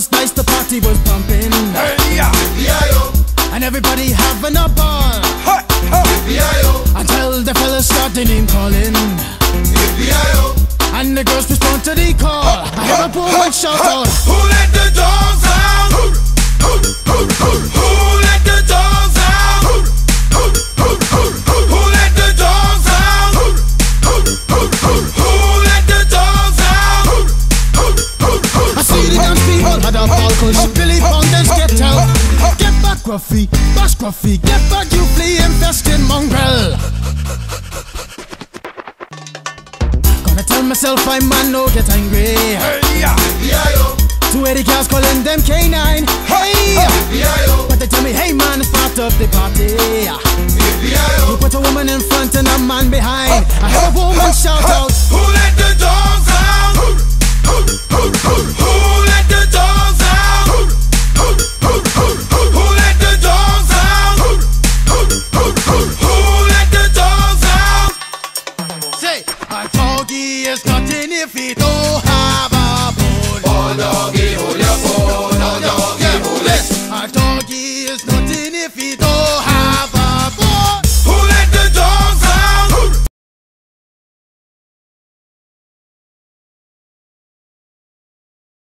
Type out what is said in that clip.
Was nice, the party was pumping. Hey, yeah. And everybody having a ball. Ha. Until the fellas started name calling. And the girls respond to the call. I hear a woman shout out. Who let a ball push. Billy Fountains get out. Get back, Gruffy. Bash Gruffy. Get back, you flea infested mongrel. Gonna tell myself I'm man no get angry. Hey, yeah. Two eighty cars calling them K9. Hey! But they tell me, hey man, start up the party. You put a woman in front and a man behind. I heard a woman shout out. A doggy is nothing if he don't have a bone. Oh doggy, hold your bone. Oh doggy, hold it. A doggy is nothing if he don't